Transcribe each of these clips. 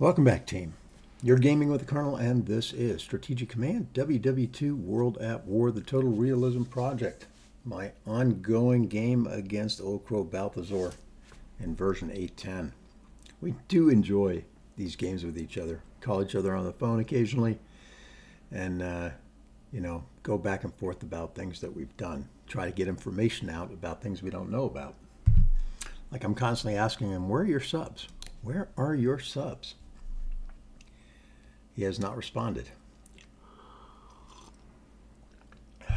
Welcome back, team. You're gaming with the Colonel, and this is Strategic Command WW2 World at War, the Total Realism Project. My ongoing game against Old Crow Balthazor in version 810. We do enjoy these games with each other, call each other on the phone occasionally, and, uh, you know, go back and forth about things that we've done. Try to get information out about things we don't know about. Like I'm constantly asking him, where are your subs? Where are your subs? He has not responded.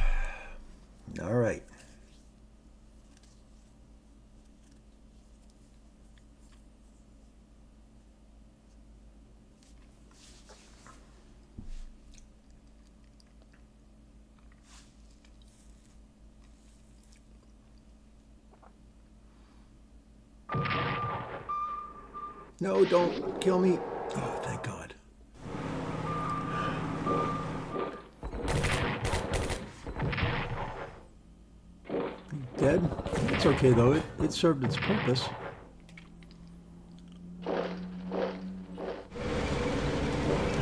All right. No, don't kill me. Oh, thank God. Dead? It's okay though. It, it served its purpose. Oh,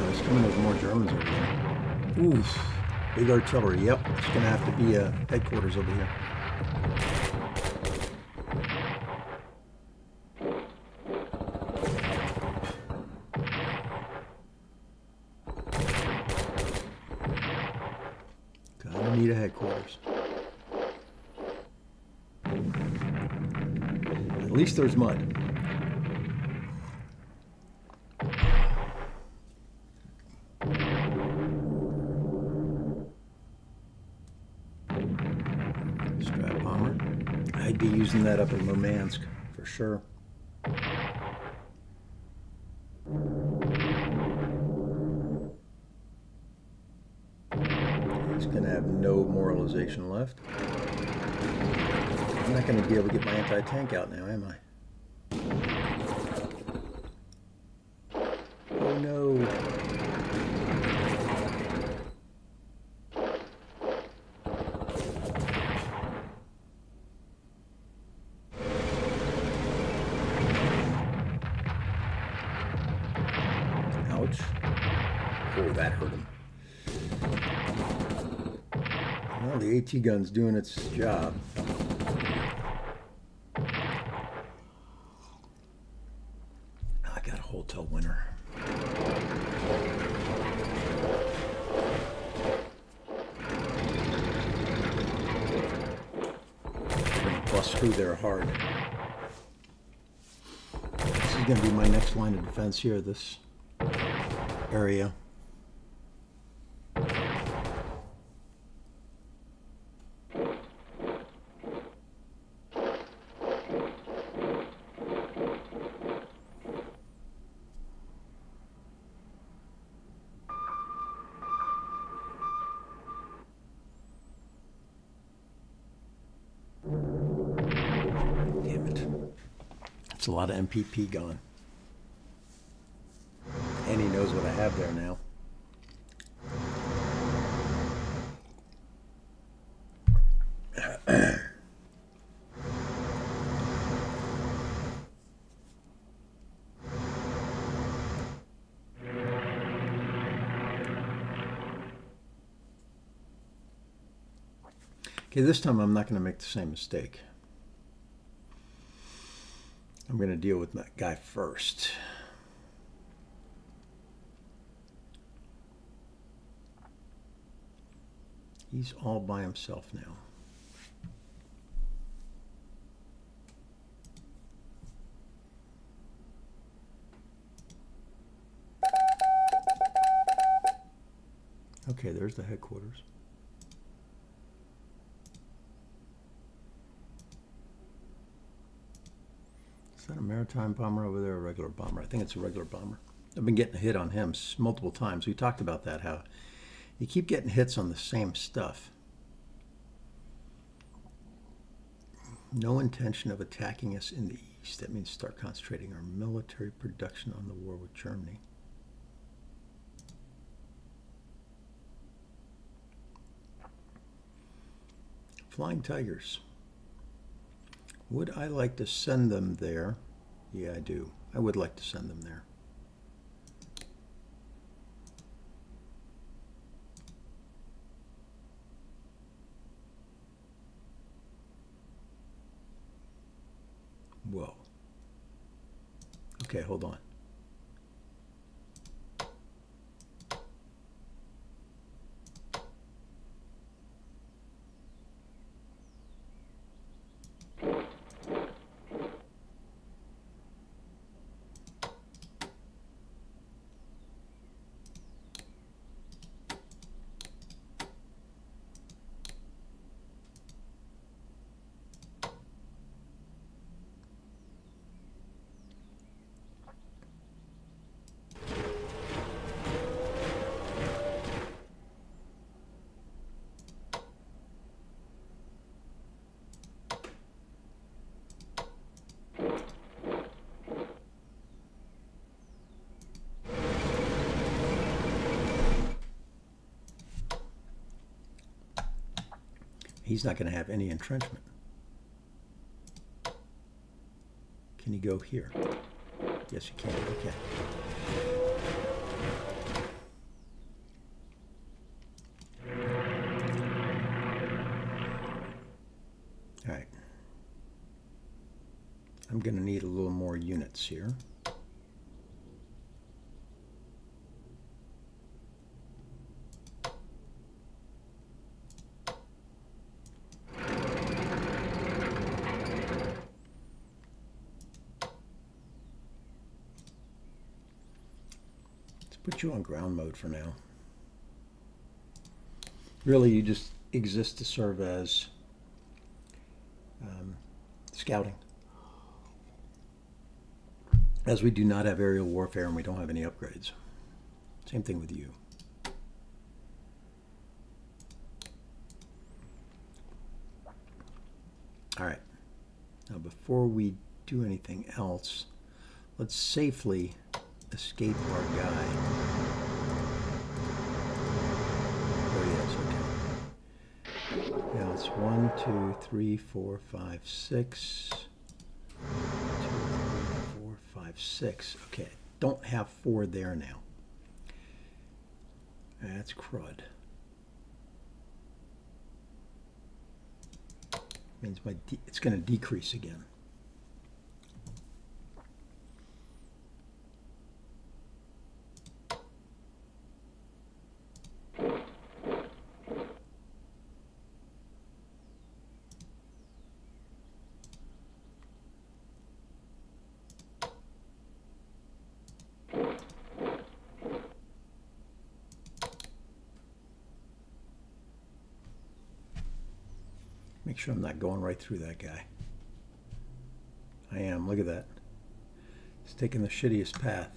there's coming over more Germans over there. Oof. Big artillery. Yep. It's to have to be a headquarters over here. Gonna need a headquarters. Least there's mud. Strat bomber. I'd be using that up in Murmansk for sure. He's going to have no moralization left. I'm not going to be able to get my anti-tank out now, am I? Oh no. Ouch. Oh, that hurt him. Well, the AT gun's doing its job. I got a hotel winner. Bust through there hard. This is going to be my next line of defense here, this area. Damn it. It's a lot of MPP gone. And he knows what I have there now. Okay, this time I'm not going to make the same mistake. I'm going to deal with that guy first. He's all by himself now. Okay, there's the headquarters. Maritime bomber over there, a regular bomber? I think it's a regular bomber. I've been getting a hit on him multiple times. We talked about that, how you keep getting hits on the same stuff. No intention of attacking us in the east. That means start concentrating our military production on the war with Germany. Flying Tigers. Would I like to send them there? Yeah, I do. I would like to send them there. Whoa. Okay, hold on. He's not going to have any entrenchment. Can he go here? Yes, he can. Okay. All right. I'm going to need a little more units here. put you on ground mode for now. Really, you just exist to serve as um, scouting. As we do not have aerial warfare and we don't have any upgrades. Same thing with you. All right. Now, before we do anything else, let's safely escape our guy. There he is, okay. Now it's one, two, three, four, five, six. Two, three, four, five, six. Okay, don't have four there now. That's crud. Means my it's going to decrease again. Sure I'm not going right through that guy. I am. Look at that. He's taking the shittiest path.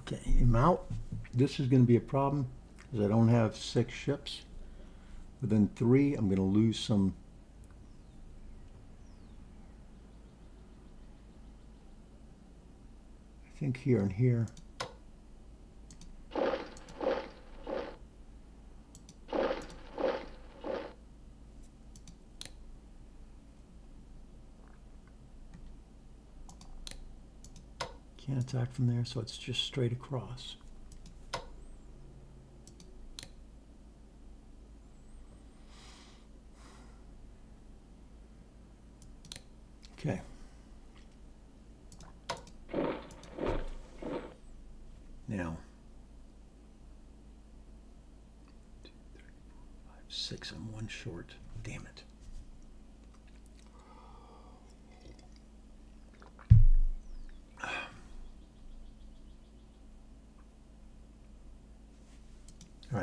Okay, him out. This is going to be a problem because I don't have six ships. Within three, I'm going to lose some I think here and here. Attack from there, so it's just straight across. Okay. Now, two, three, four, five, six. I'm one short. Damn it.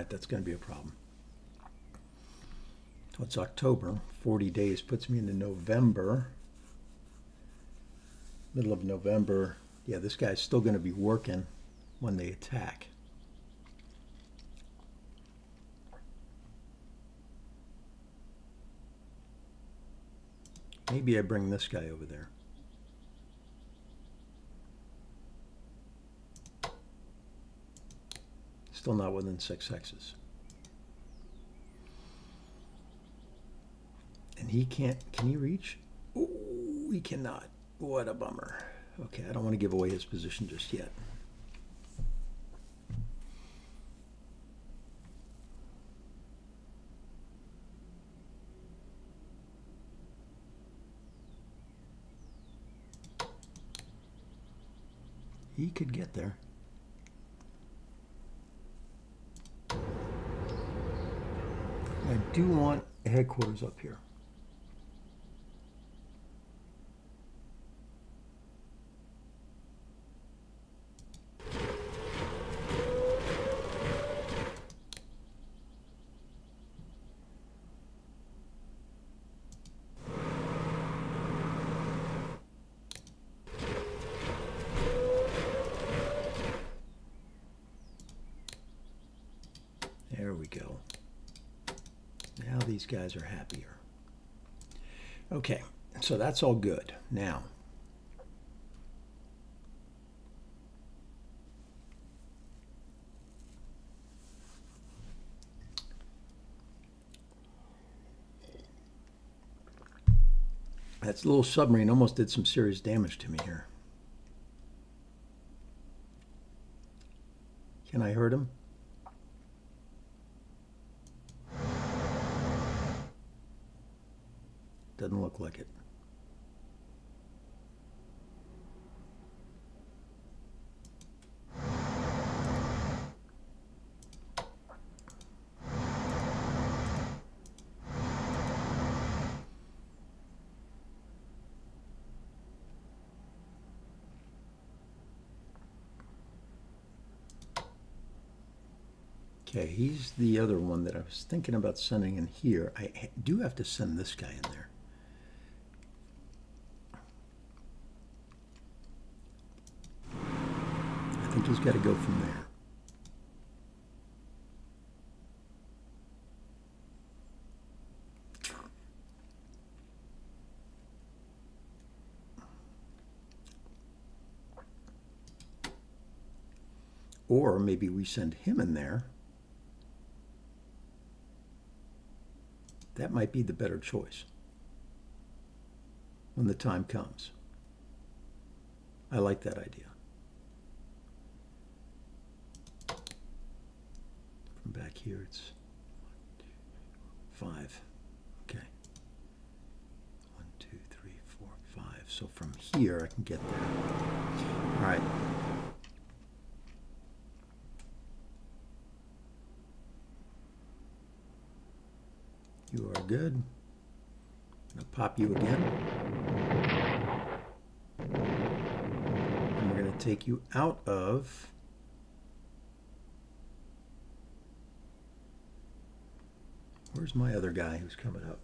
That's going to be a problem. So it's October. 40 days puts me into November. Middle of November. Yeah, this guy's still going to be working when they attack. Maybe I bring this guy over there. Still not within 6 x's. And he can't, can he reach? Ooh, he cannot. What a bummer. Okay, I don't want to give away his position just yet. He could get there. Do want headquarters up here. There we go. Now these guys are happier. Okay, so that's all good. Now, that little submarine almost did some serious damage to me here. Can I hurt him? Doesn't look like it. Okay, he's the other one that I was thinking about sending in here. I do have to send this guy in there. He's got to go from there. Or maybe we send him in there. That might be the better choice when the time comes. I like that idea. Back here, it's five. Okay. One, two, three, four, five. So from here, I can get there. All right. You are good. To pop you again. And we're going to take you out of Where's my other guy who's coming up?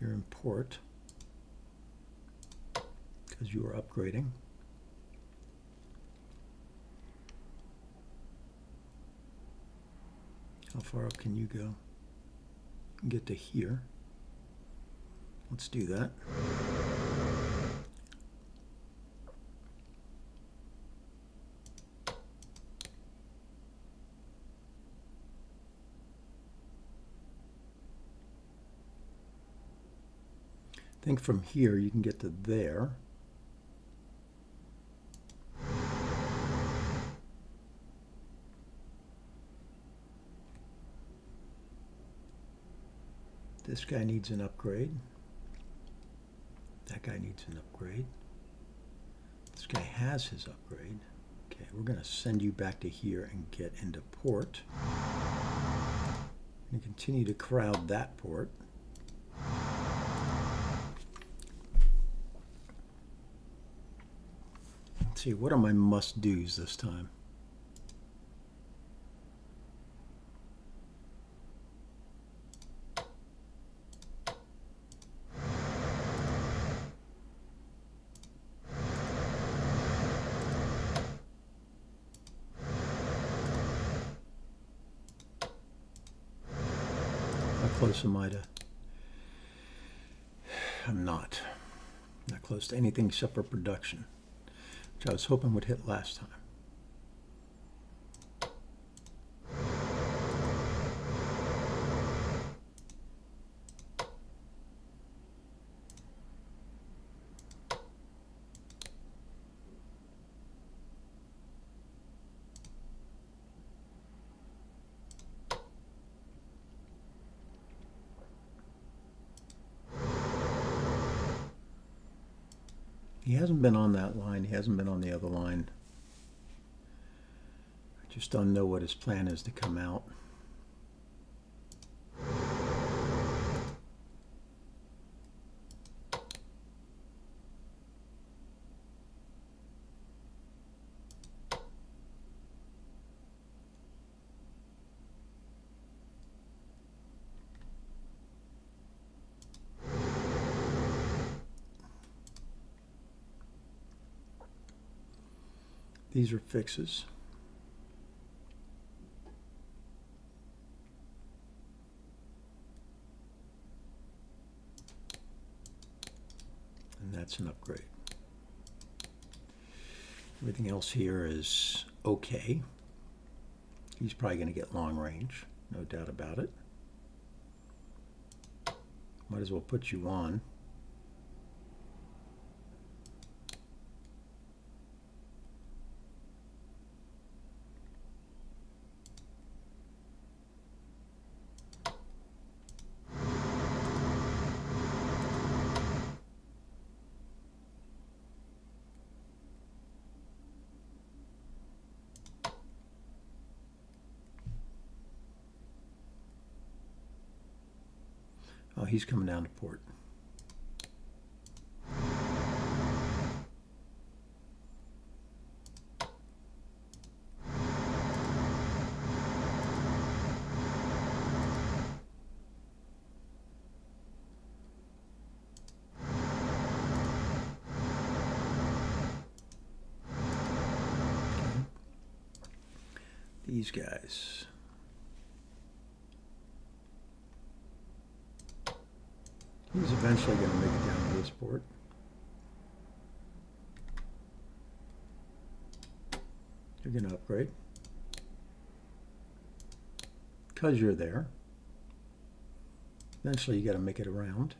You're in port because you are upgrading. How far up can you go? Get to here. Let's do that. Think from here you can get to there. This guy needs an upgrade. That guy needs an upgrade. This guy has his upgrade. Okay, we're going to send you back to here and get into port. And continue to crowd that port. See, what are my must-dos this time? Close am I to? I'm not. Not close to anything except for production, I was hoping would hit last time. He hasn't been on that line. He hasn't been on the other line. I just don't know what his plan is to come out. These are fixes. And that's an upgrade. Everything else here is okay. He's probably going to get long range, no doubt about it. Might as well put you on. Oh, he's coming down to port. These guys. He's eventually going to make it down to this port. You're going to upgrade. Because you're there. Eventually you got to make it around.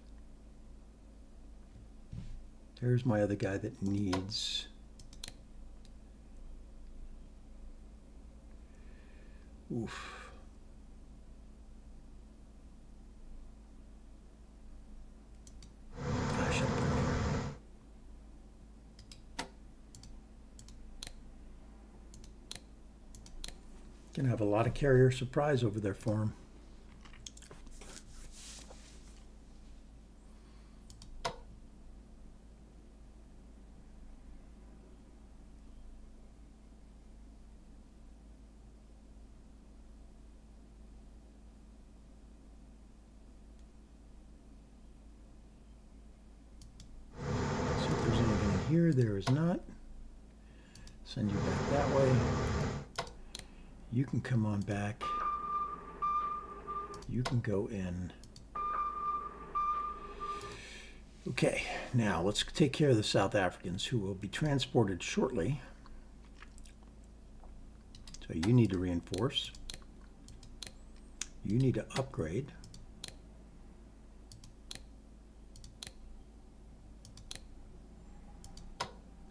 There's my other guy that needs... Oof. I should have put him here. Gonna have a lot of carrier surprise over there for him. Here. There is not. Send you back that way. You can come on back. You can go in. Okay, now let's take care of the South Africans who will be transported shortly. So you need to reinforce. You need to upgrade.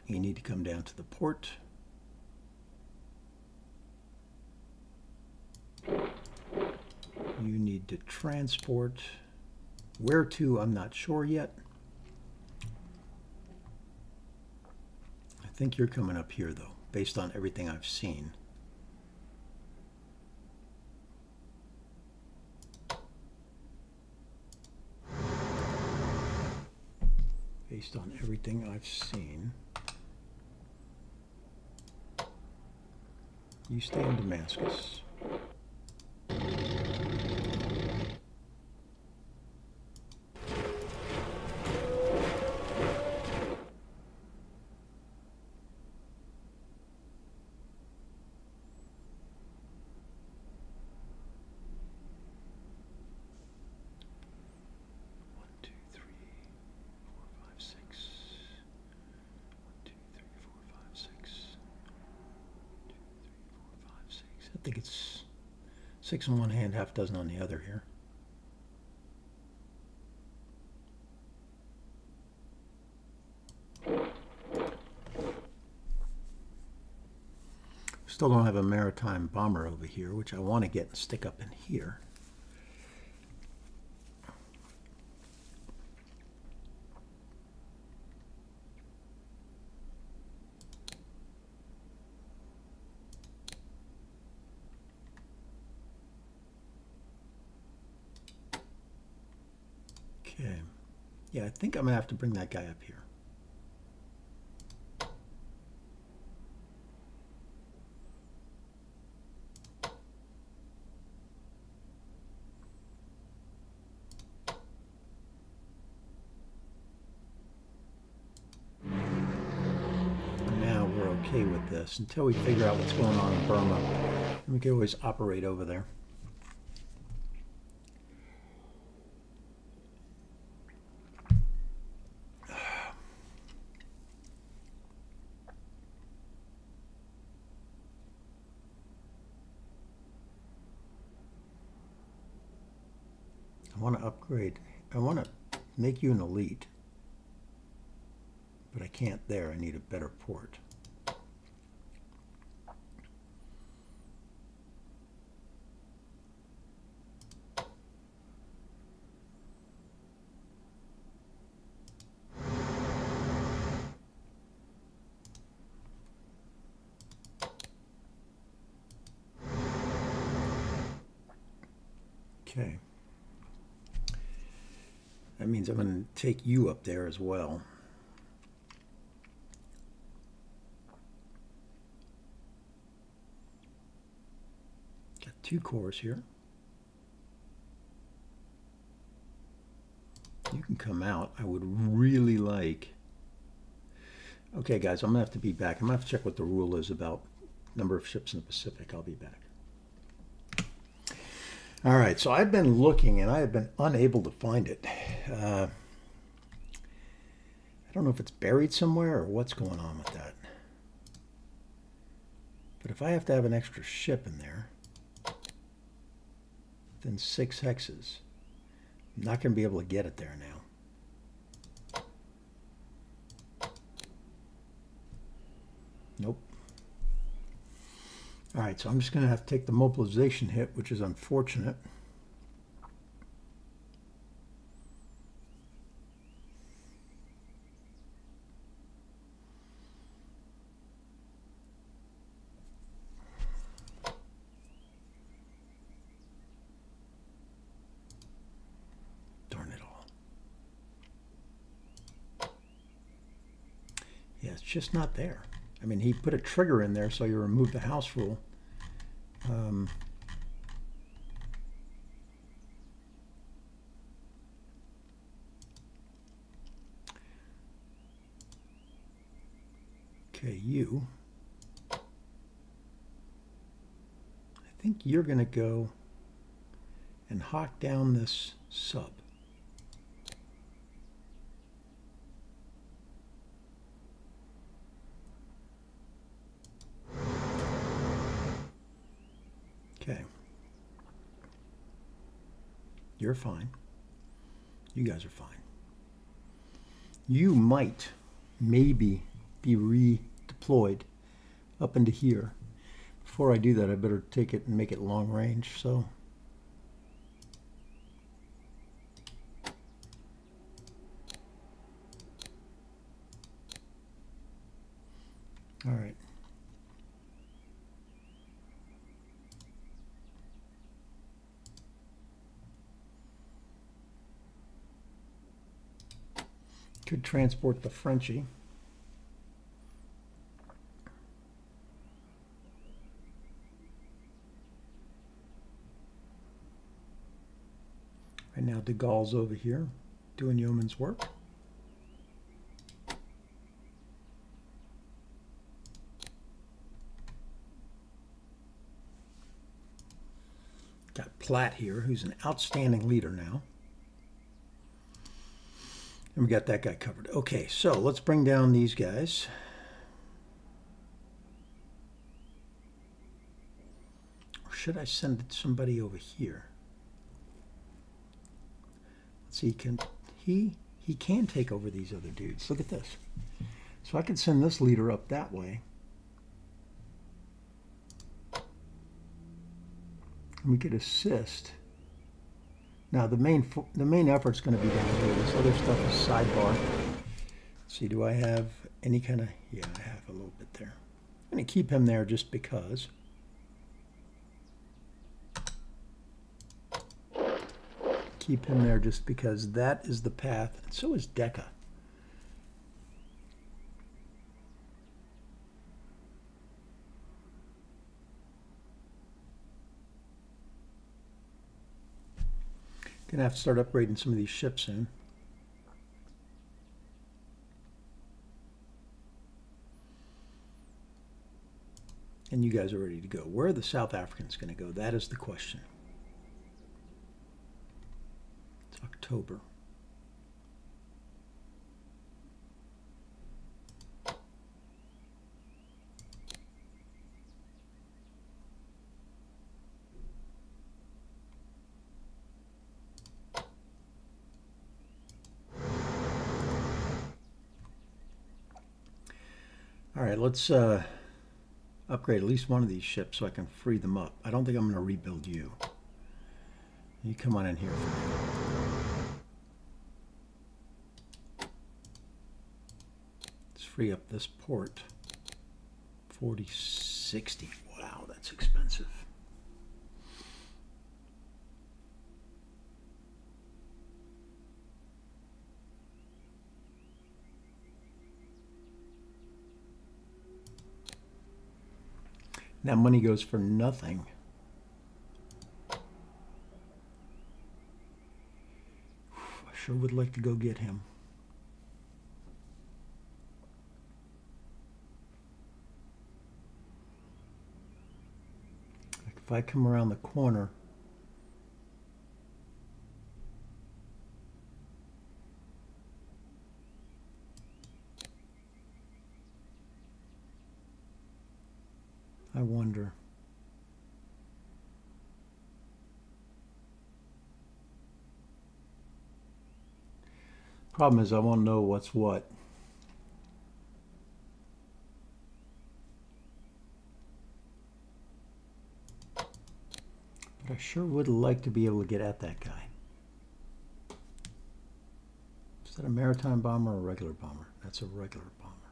You need to come down to the port. You need to transport. Where to, I'm not sure yet. I think you're coming up here, though, based on everything I've seen. Based on everything I've seen. You stay in Damascus. One, two, three, four, five, six. One, two, three, four, five, six. Two, three, four, five, six. I think it's six in one hand, half dozen on the other here. Still don't have a maritime bomber over here, which I want to get and stick up in here. Okay. Yeah, I think I'm going to have to bring that guy up here. Now we're okay with this until we figure out what's going on in Burma. We can always operate over there. Want to upgrade. I want to make you an elite. But I can't there. I need a better port. Okay. That means I'm going to take you up there as well. Got two corps here. You can come out. I would really like... Okay, guys, I'm going to have to be back. I'm going to have to check what the rule is about number of ships in the Pacific. I'll be back. All right, so I've been looking and I have been unable to find it. Uh, I don't know if it's buried somewhere or what's going on with that. But if I have to have an extra ship in there, then six hexes, I'm not going to be able to get it there now. Nope. All right, so I'm just going to have to take the mobilization hit, which is unfortunate. Darn it all. Yeah, it's just not there. I mean, he put a trigger in there so you remove the house rule. Um, okay, you. I think you're going to go and hawk down this sub. Okay. You're fine. You guys are fine. You might, maybe, be redeployed up into here. Before I do that, I better take it and make it long range, so... All right. Could transport the Frenchie. Right now, De Gaulle's over here doing yeoman's work. Got Platt here, who's an outstanding leader now. And we got that guy covered. Okay, so let's bring down these guys. Or should I send somebody over here? Let's see, can he he can take over these other dudes. Look at this. So I could send this leader up that way. And we could assist. Now the main the main effort's going to be down here. This other stuff is sidebar. Let's see, do I have any kind of? Yeah, I have a little bit there. I'm going to keep him there just because. keep him there just because that is the path, and so is Deca. Gonna have to start upgrading some of these ships soon. And you guys are ready to go. Where are the South Africans to go? That is the question. It's October. Let's uh, upgrade at least one of these ships so I can free them up. I don't think I'm going to rebuild you. You come on in here. Let's free up this port. 4060. Wow, that's expensive. That money goes for nothing. I sure would like to go get him. If I come around the corner, I wonder. Problem is, I won't know what's what. But I sure would like to be able to get at that guy. Is that a maritime bomber or a regular bomber? That's a regular bomber.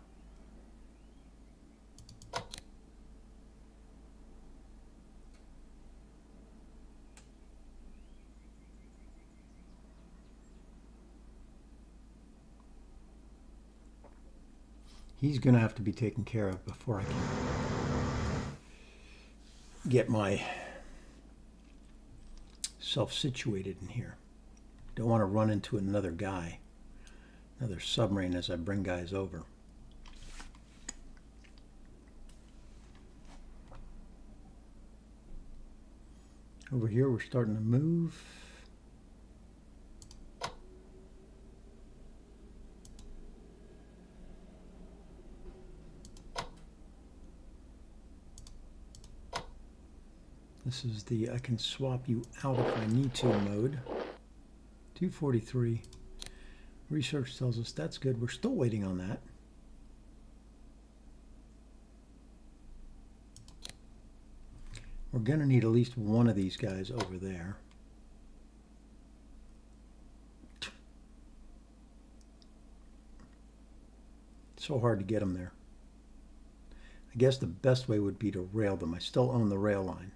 He's going to have to be taken care of before I can get my self situated in here. Don't want to run into another guy, another submarine as I bring guys over. Over here, we're starting to move. This is the I can swap you out if I need to mode. 243. Research tells us that's good. We're still waiting on that. We're going to need at least one of these guys over there. So hard to get them there. I guess the best way would be to rail them. I still own the rail line.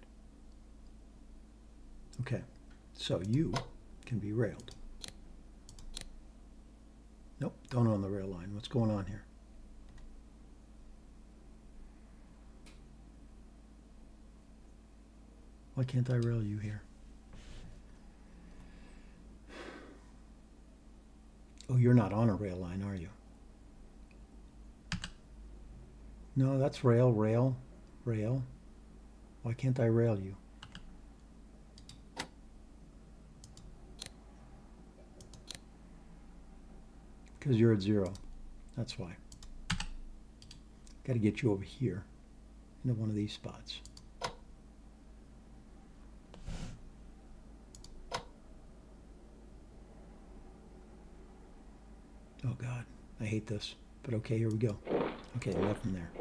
Okay, so you can be railed. Nope, don't own the rail line. What's going on here? Why can't I rail you here? Oh, you're not on a rail line, are you? No, that's rail, rail, rail. Why can't I rail you? Because you're at zero. That's why. Got to get you over here into one of these spots. Oh God, I hate this. But okay, here we go. Okay, nothing there.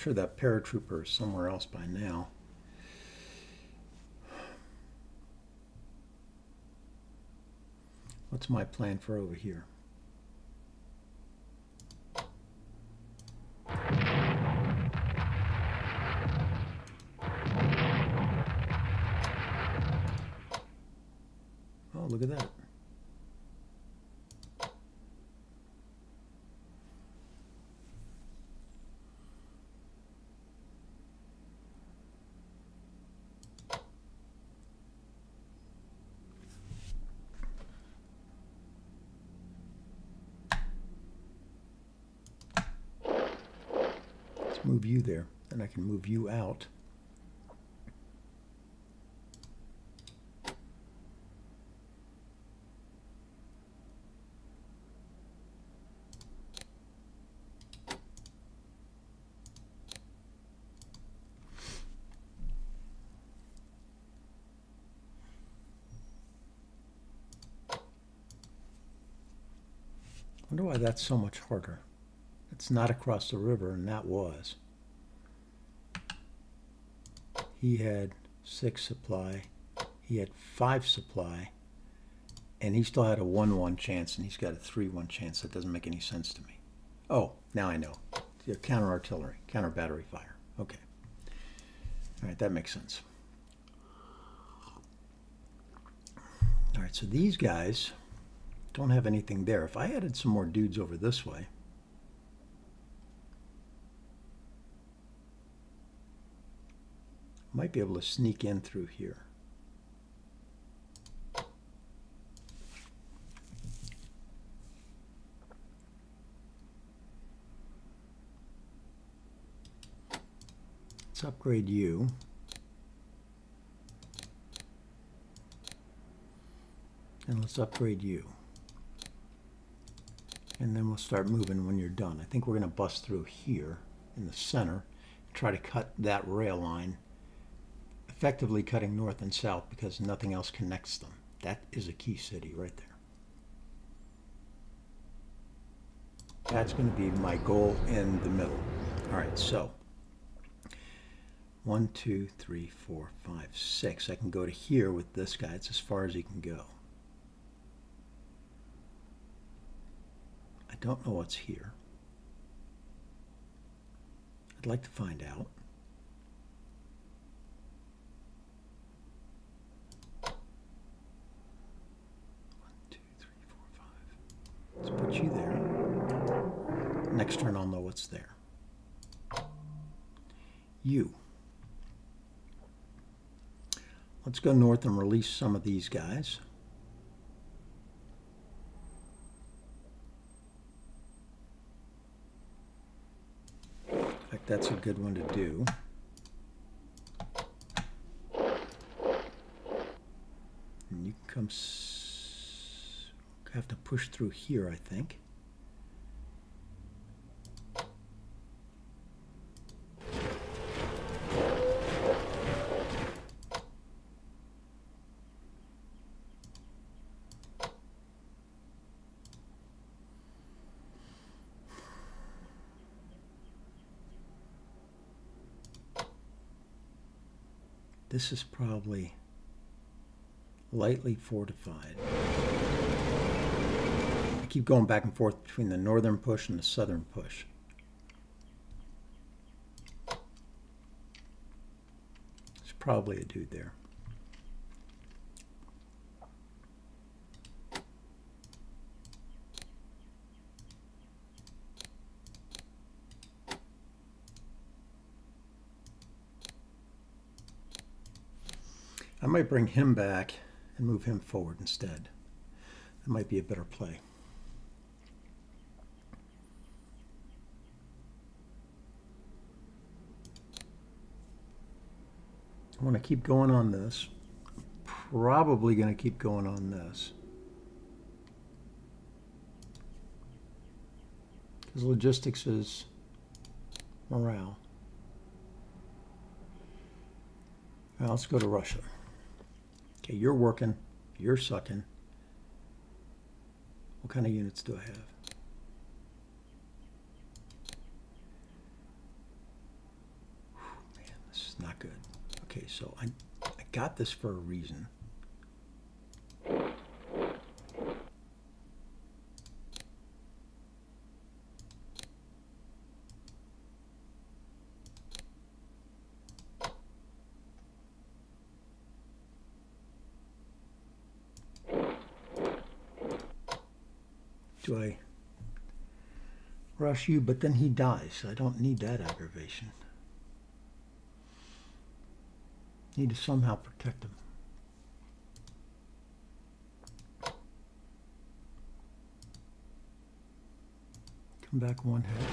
Sure that paratrooper is somewhere else by now. What's my plan for over here? look at that. Let's move you Then I can move you out. wonder why that's so much harder. It's not across the river, and that was. He had six supply. He had five supply. And he still had a 1-1 chance, and he's got a 3-1 chance. That doesn't make any sense to me. Oh, now I know. Counter artillery, counter battery fire. Okay. All right, that makes sense. All right, so these guys don't have anything there. If I added some more dudes over this way, might be able to sneak in through here. Let's upgrade you. And let's upgrade you. And then we'll start moving when you're done. I think we're going to bust through here in the center, try to cut that rail line, effectively cutting north and south because nothing else connects them. That is a key city right there. That's going to be my goal in the middle. All right, so one, two, three, four, five, six. I can go to here with this guy. It's as far as he can go. I don't know what's here. I'd like to find out. One, two, three, four, five. Let's put you there. Next turn I'll know what's there. You. Let's go north and release some of these guys. fact, that's a good one to do. And you can come, have to push through here, I think. This is probably lightly fortified. I keep going back and forth between the northern push and the southern push. There's probably a dude there. I might bring him back and move him forward instead. That might be a better play. I want to keep going on this. Probably going to keep going on this. Because logistics is morale. Well, let's go to Russia. Okay, you're working, you're sucking. What kind of units do I have? man, this is not good. Okay, so I, I got this for a reason. do I you? But then he dies. I don't need that aggravation. Need to somehow protect him. Come back one hex.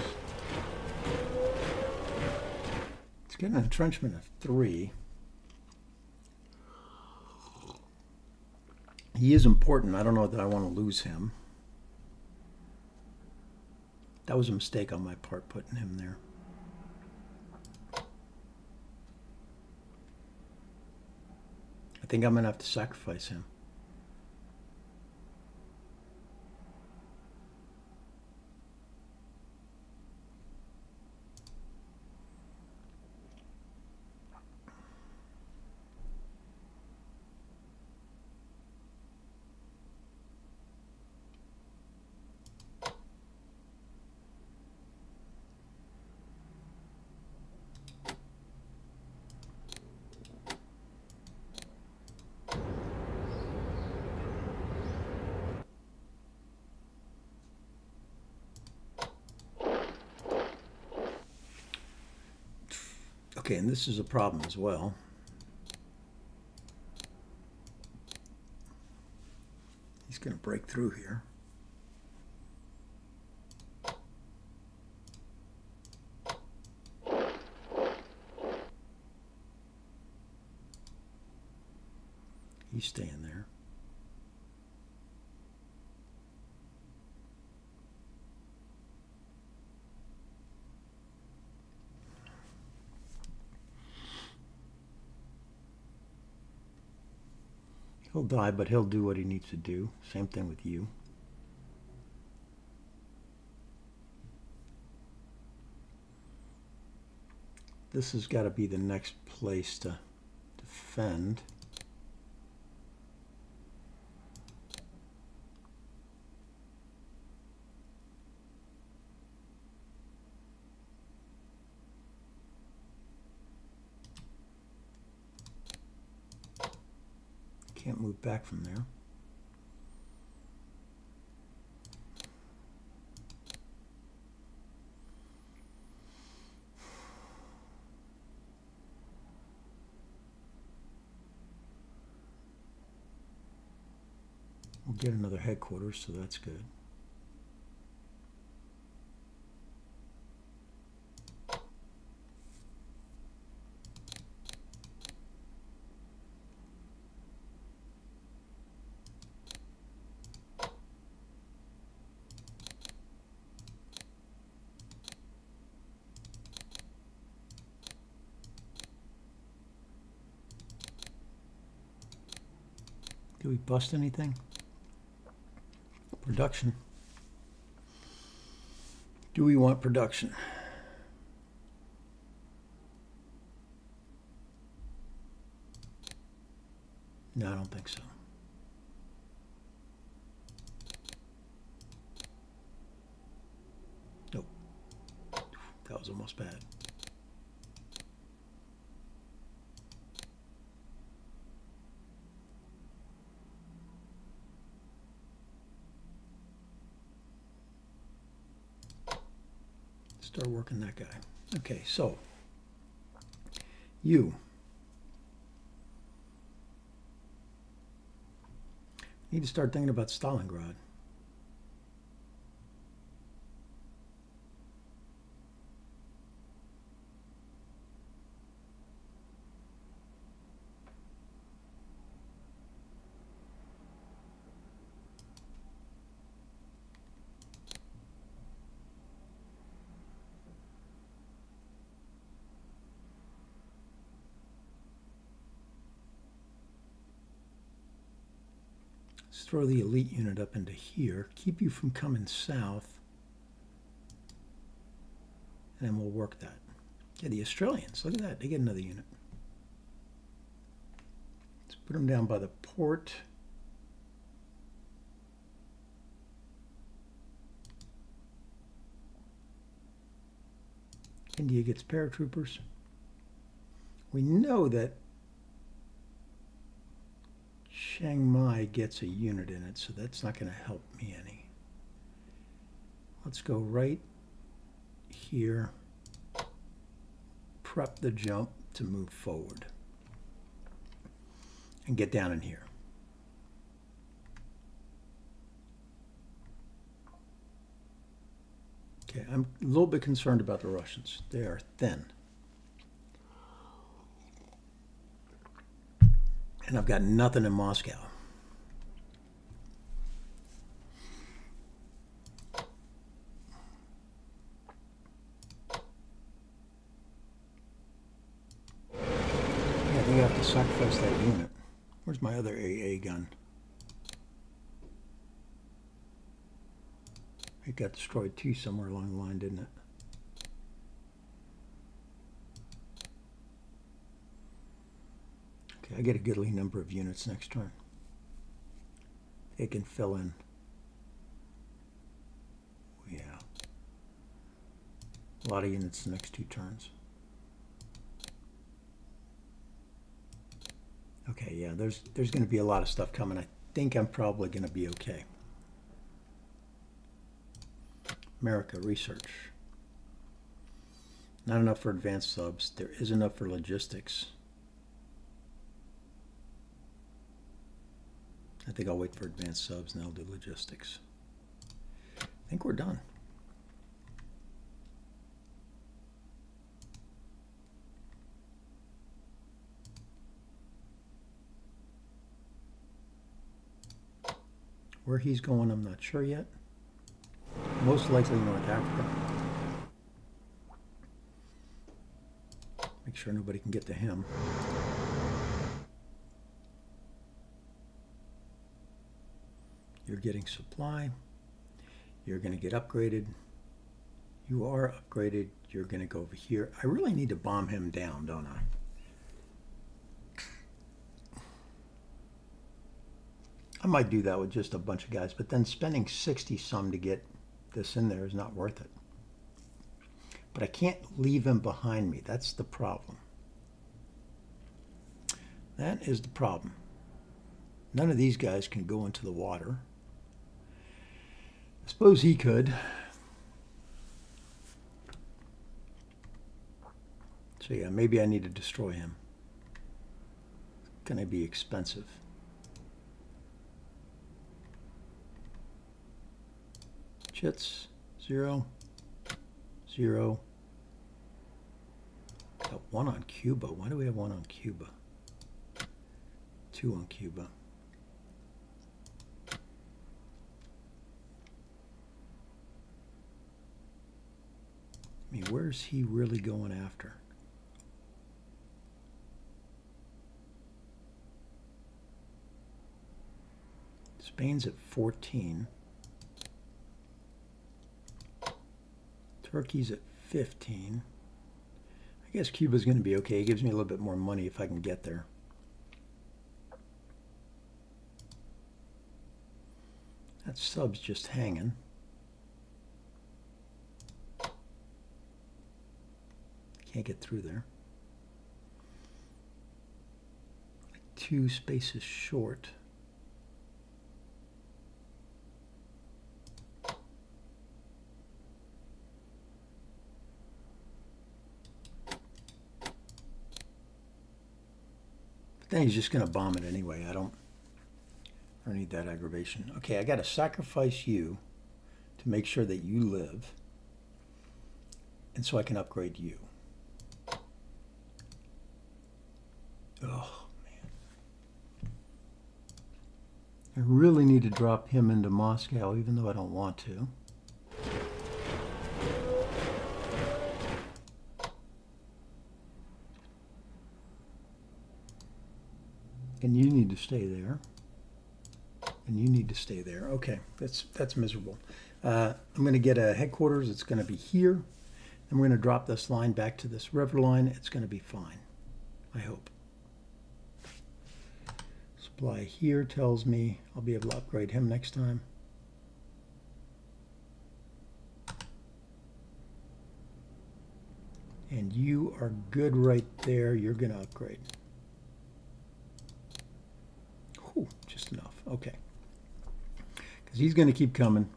It's getting an entrenchment of three. He is important. I don't know that I want to lose him. That was a mistake on my part putting him there. I think I'm going to have to sacrifice him. Okay, and this is a problem as well. He's going to break through here. He's staying there. He'll die, but he'll do what he needs to do. Same thing with you. This has got to be the next place to defend. Can't move back from there. We'll get another headquarters, so that's good. Bust anything? Production. Do we want production? No, I don't think so. Nope. That was almost bad. Start that guy. Okay, so you need to start thinking about Stalingrad. Throw the elite unit up into here, keep you from coming south, and then we'll work that. Yeah, the Australians, look at that, they get another unit. Let's put them down by the port. India gets paratroopers. We know that Chiang Mai gets a unit in it, so that's not going to help me any. let's go right here, prep the jump to move forward, and get down in here. Okay, I'm a little bit concerned about the Russians. They are thin. And I've got nothing in Moscow. Yeah, I have to sacrifice that unit. Where's my other AA gun? It got destroyed too somewhere along the line, didn't it? I get a goodly number of units next turn. It can fill in. Yeah. A lot of units the next two turns. Okay, yeah, there's there's going to be a lot of stuff coming. I think I'm probably going to be okay. America research. Not enough for advanced subs. There is enough for logistics. I think I'll wait for advanced subs and I'll do logistics. I think we're done. Where he's going, I'm not sure yet. Most likely North Africa. Make sure nobody can get to him. You're getting supply. You're going to get upgraded. You are upgraded. You're going to go over here. I really need to bomb him down, don't I? I might do that with just a bunch of guys, but then spending 60 some to get this in there is not worth it. But I can't leave him behind me. That's the problem. That is the problem. None of these guys can go into the water. I suppose he could. So yeah, maybe I need to destroy him. Gonna be expensive. Chits, zero, zero. Got one on Cuba. Why do we have one on Cuba? Two on Cuba. I mean, where's he really going after? Spain's at 14. Turkey's at 15. I guess Cuba's going to be okay. It gives me a little bit more money if I can get there. That sub's just hanging. Can't get through there. Two spaces short. But then he's just going to bomb it anyway. I don't, I don't need that aggravation. Okay, I got to sacrifice you to make sure that you live. And so I can upgrade you. Oh, man. I really need to drop him into Moscow, even though I don't want to. And you need to stay there. And you need to stay there. Okay, that's that's miserable. Uh, I'm going to get a headquarters. It's going to be here. And we're going to drop this line back to this river line. It's going to be fine, I hope. Apply here tells me I'll be able to upgrade him next time. And you are good right there. You're going to upgrade. Ooh, just enough. Okay. Because he's going to keep coming.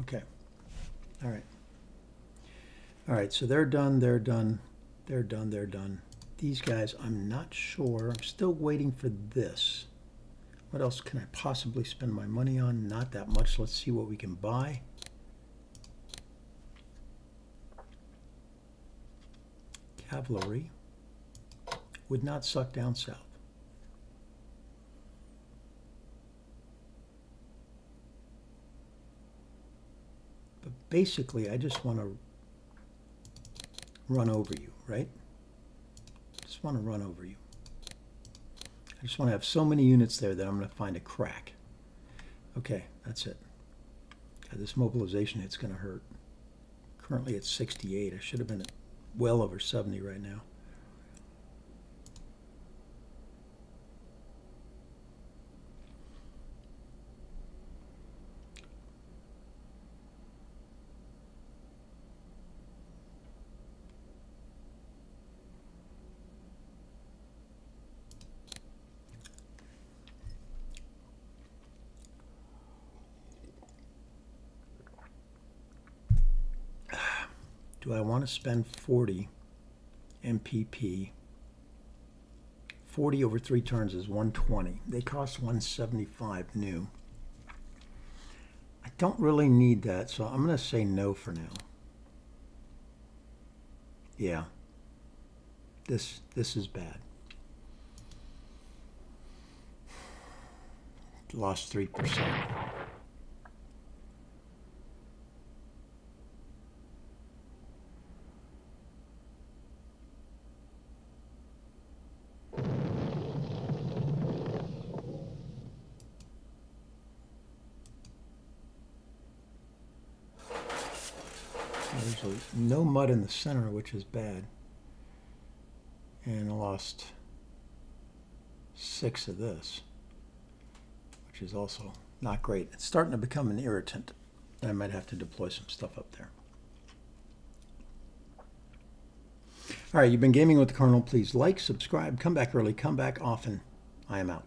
Okay. All right. All right, so they're done, they're done, they're done, they're done. These guys, I'm not sure. I'm still waiting for this. What else can I possibly spend my money on? Not that much. Let's see what we can buy. Cavalry would not suck down south. But basically, I just want to run over you, right? Just want to run over you. I just want to have so many units there that I'm going to find a crack. Okay, that's it. God, this mobilization hit's going to hurt. Currently at 68. I should have been at well over 70 right now. Do I want to spend 40 MPP? 40 over three turns is 120. They cost 175 new. I don't really need that, so I'm going to say no for now. Yeah. This this is bad. Lost 3%. There's in the center, which is bad. And I lost six of this, which is also not great. It's starting to become an irritant. I might have to deploy some stuff up there. All right, you've been gaming with the Colonel. Please like, subscribe, come back early, come back often. I am out.